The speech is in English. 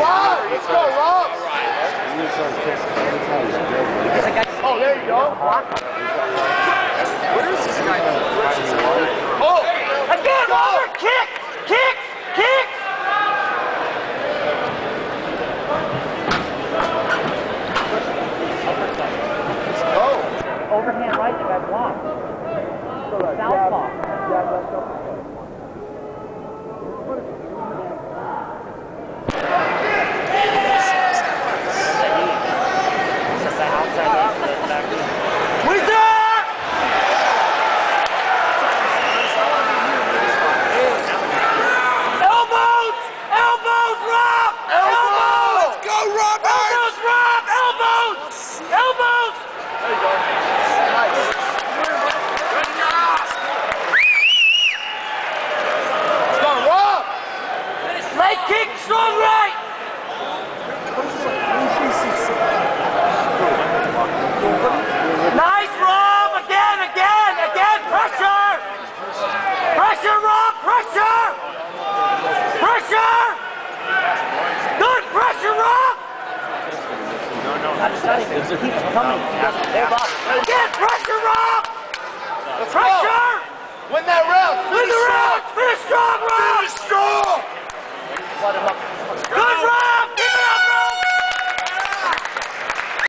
Rob! Let's go, Rob! Oh, there you go. Where is this guy? Oh! Again, over! Kicks! Kicks! Kicks! Oh! Overhand right, the guy blocked. Southpaw. Wizard! Elbows! Elbows, Rob! Elbows! Robert! Elbows, Rob! Elbows! Elbows! There you go. Nice. Go, Rob! Leg kick, strong right! I'm. It keeps coming. Get pressure, Rob! Pressure! Win that round. Finish Win the round. Finish strong, Rob!